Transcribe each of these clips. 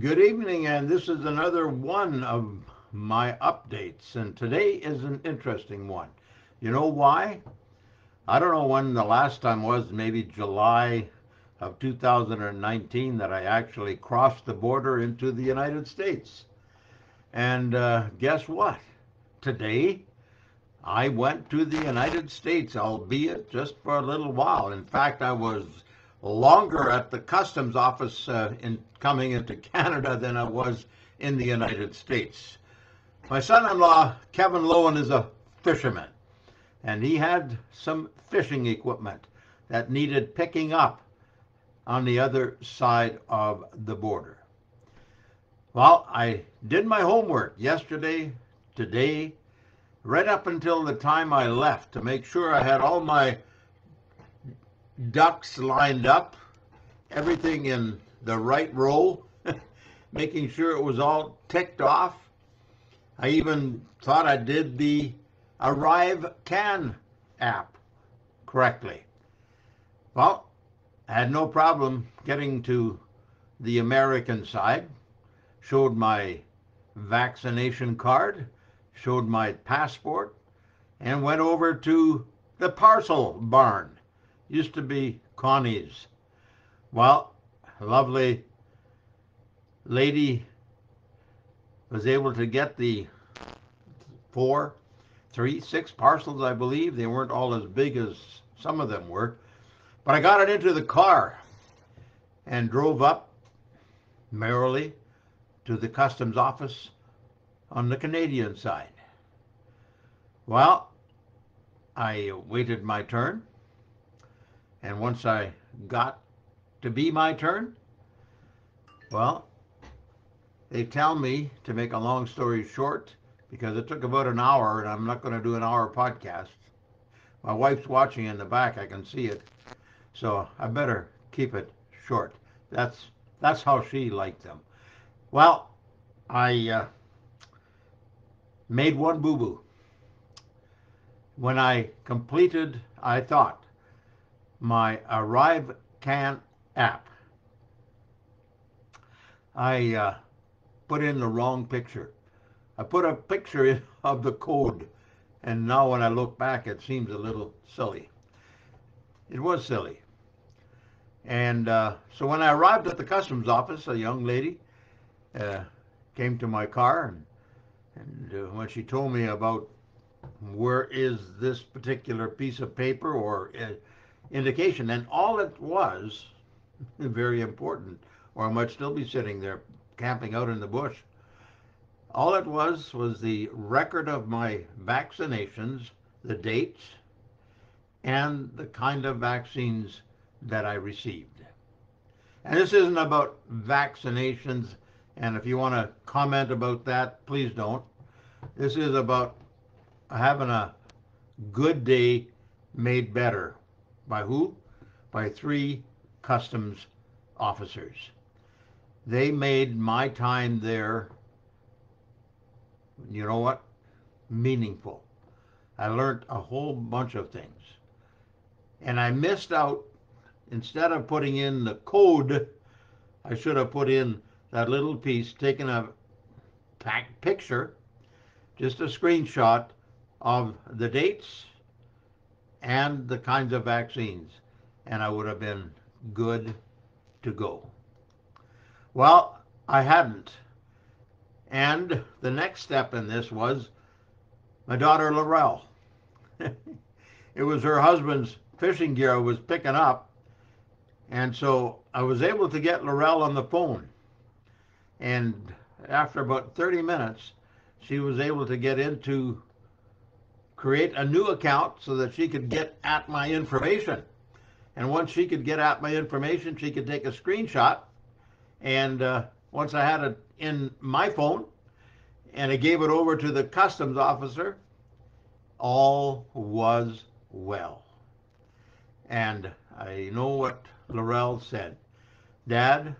Good evening, and this is another one of my updates. And today is an interesting one. You know why? I don't know when the last time was, maybe July of 2019, that I actually crossed the border into the United States. And uh, guess what? Today, I went to the United States, albeit just for a little while. In fact, I was longer at the customs office uh, in coming into Canada than I was in the United States. My son-in-law, Kevin Lowen, is a fisherman, and he had some fishing equipment that needed picking up on the other side of the border. Well, I did my homework yesterday, today, right up until the time I left to make sure I had all my ducks lined up, everything in the right row, making sure it was all ticked off. I even thought I did the Arrive Can app correctly. Well, I had no problem getting to the American side, showed my vaccination card, showed my passport, and went over to the parcel barn used to be Connie's. Well, lovely lady was able to get the four, three, six parcels, I believe. They weren't all as big as some of them were. But I got it into the car and drove up merrily to the customs office on the Canadian side. Well, I waited my turn and once I got to be my turn, well, they tell me to make a long story short, because it took about an hour, and I'm not going to do an hour podcast. My wife's watching in the back; I can see it, so I better keep it short. That's that's how she liked them. Well, I uh, made one boo boo. When I completed, I thought my Arrive Can app. I uh, put in the wrong picture. I put a picture of the code, and now when I look back, it seems a little silly. It was silly. And uh, so when I arrived at the customs office, a young lady uh, came to my car, and, and uh, when she told me about where is this particular piece of paper or uh, indication. And all it was, very important, or I might still be sitting there camping out in the bush. All it was was the record of my vaccinations, the dates, and the kind of vaccines that I received. And this isn't about vaccinations, and if you want to comment about that, please don't. This is about having a good day made better by who? By three customs officers. They made my time there, you know what? Meaningful. I learned a whole bunch of things. And I missed out, instead of putting in the code, I should have put in that little piece, taken a picture, just a screenshot of the dates and the kinds of vaccines, and I would have been good to go. Well, I hadn't. And the next step in this was my daughter Laurel. it was her husband's fishing gear I was picking up. And so I was able to get Laurel on the phone. And after about 30 minutes, she was able to get into create a new account so that she could get at my information. And once she could get at my information, she could take a screenshot. And uh, once I had it in my phone and I gave it over to the customs officer, all was well. And I know what Laurel said. Dad,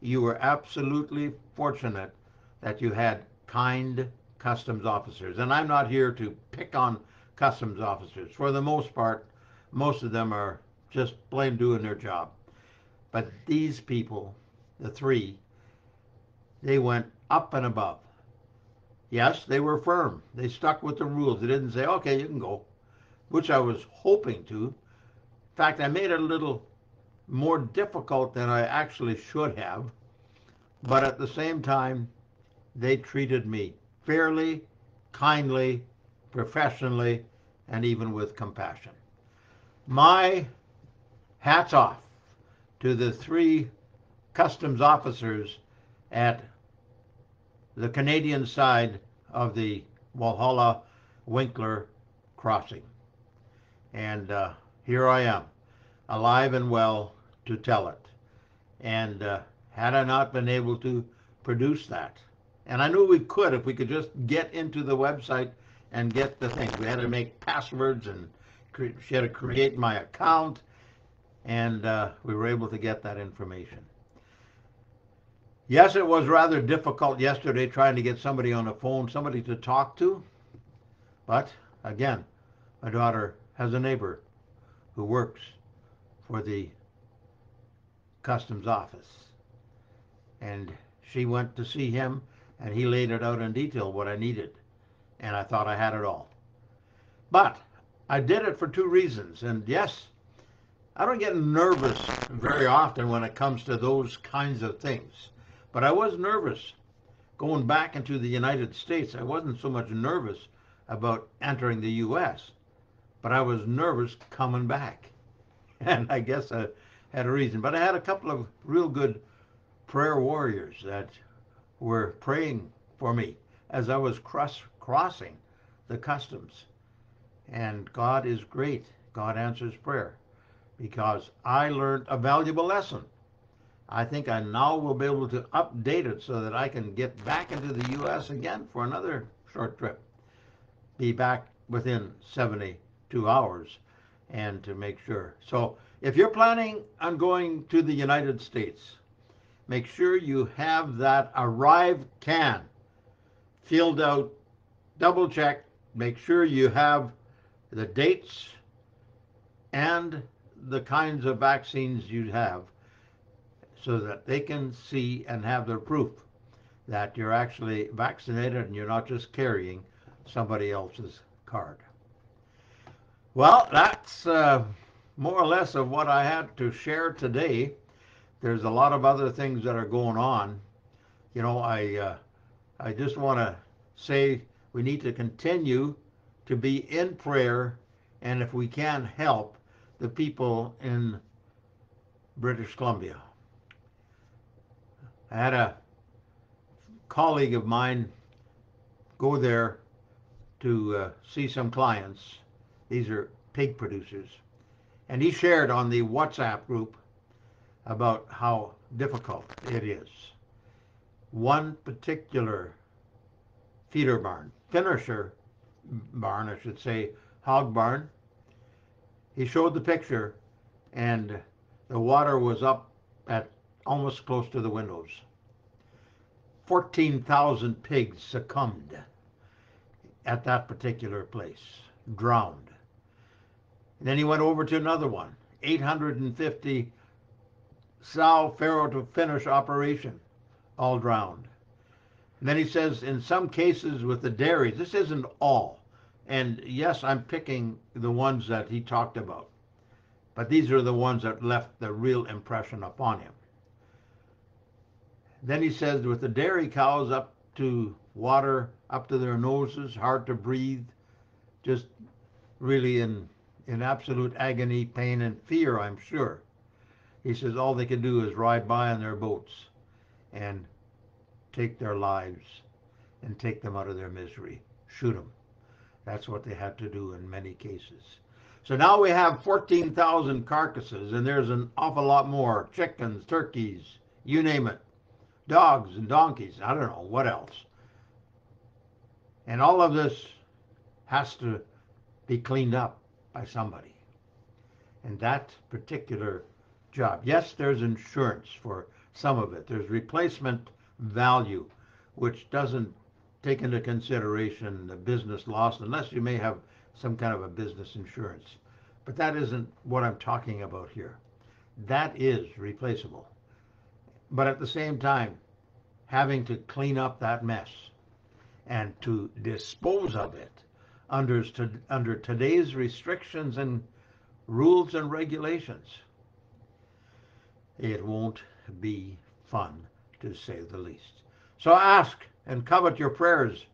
you were absolutely fortunate that you had kind customs officers. And I'm not here to pick on customs officers. For the most part, most of them are just plain doing their job. But these people, the three, they went up and above. Yes, they were firm. They stuck with the rules. They didn't say, okay, you can go, which I was hoping to. In fact, I made it a little more difficult than I actually should have. But at the same time, they treated me fairly, kindly, professionally, and even with compassion. My hats off to the three customs officers at the Canadian side of the Walhalla Winkler crossing. And uh, here I am, alive and well to tell it. And uh, had I not been able to produce that, and I knew we could if we could just get into the website and get the thing. We had to make passwords and she had to create my account, and uh, we were able to get that information. Yes, it was rather difficult yesterday trying to get somebody on the phone, somebody to talk to. But again, my daughter has a neighbor who works for the customs office. And she went to see him, and he laid it out in detail what I needed. And I thought I had it all. But I did it for two reasons. And yes, I don't get nervous very often when it comes to those kinds of things. But I was nervous going back into the United States. I wasn't so much nervous about entering the U.S., but I was nervous coming back. And I guess I had a reason. But I had a couple of real good prayer warriors that were praying for me as I was cross- crossing the customs. And God is great. God answers prayer because I learned a valuable lesson I think I now will be able to update it so that I can get back into the U.S. again for another short trip. Be back within 72 hours and to make sure. So if you're planning on going to the United States, make sure you have that arrive can filled out, double check, make sure you have the dates and the kinds of vaccines you have so that they can see and have their proof that you're actually vaccinated and you're not just carrying somebody else's card. Well, that's uh, more or less of what I had to share today. There's a lot of other things that are going on. You know, I uh, I just want to say we need to continue to be in prayer, and if we can help the people in British Columbia. I had a colleague of mine go there to uh, see some clients. These are pig producers. And he shared on the WhatsApp group about how difficult it is. One particular feeder barn, finisher barn, I should say, hog barn. He showed the picture, and the water was up at almost close to the windows. 14,000 pigs succumbed at that particular place, drowned. And then he went over to another one, 850 sow farrow to finish operation, all drowned. And then he says, in some cases with the dairies, this isn't all. And yes, I'm picking the ones that he talked about. But these are the ones that left the real impression upon him. Then he says with the dairy cows up to water up to their noses, hard to breathe, just really in in absolute agony, pain, and fear, I'm sure. He says all they can do is ride by on their boats and take their lives and take them out of their misery, shoot them. That's what they had to do in many cases. So now we have 14,000 carcasses, and there's an awful lot more chickens, turkeys, you name it dogs and donkeys. I don't know what else. And all of this has to be cleaned up by somebody. And that particular job. Yes, there's insurance for some of it. There's replacement value, which doesn't take into consideration the business loss unless you may have some kind of a business insurance. But that isn't what I'm talking about here. That is replaceable. But at the same time, having to clean up that mess and to dispose of it under, under today's restrictions and rules and regulations. It won't be fun, to say the least. So ask and covet your prayers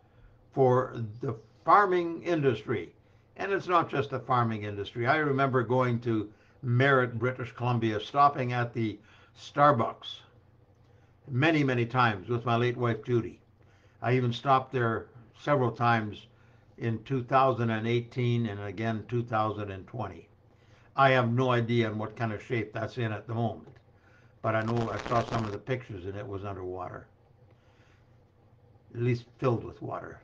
for the farming industry. And it's not just the farming industry. I remember going to Merritt, British Columbia, stopping at the Starbucks many, many times with my late wife Judy. I even stopped there several times in 2018 and again 2020. I have no idea in what kind of shape that's in at the moment, but I know I saw some of the pictures and it was underwater, at least filled with water.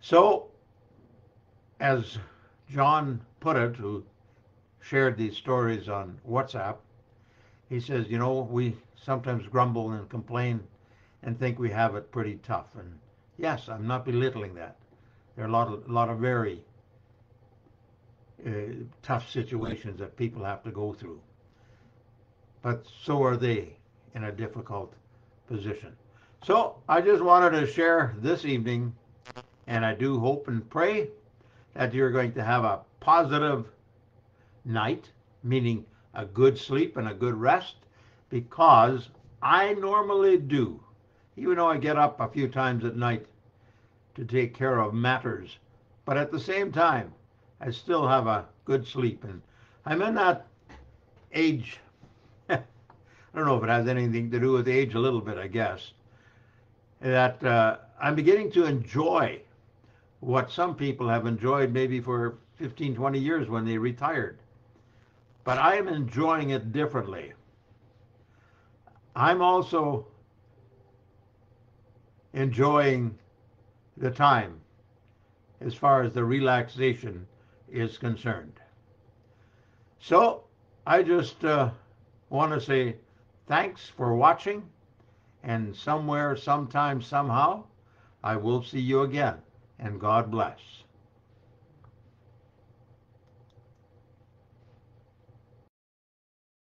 So, as John put it, who shared these stories on WhatsApp, he says, you know, we sometimes grumble and complain and think we have it pretty tough. And yes, I'm not belittling that. There are a lot of, a lot of very uh, tough situations that people have to go through. But so are they in a difficult position. So I just wanted to share this evening, and I do hope and pray that you're going to have a positive night, meaning a good sleep and a good rest, because I normally do, even though I get up a few times at night to take care of matters. But at the same time, I still have a good sleep. And I'm in that age, I don't know if it has anything to do with age, a little bit, I guess, that uh, I'm beginning to enjoy what some people have enjoyed maybe for 15, 20 years when they retired. But I am enjoying it differently. I'm also enjoying the time as far as the relaxation is concerned. So I just uh, want to say thanks for watching and somewhere, sometime, somehow, I will see you again and God bless.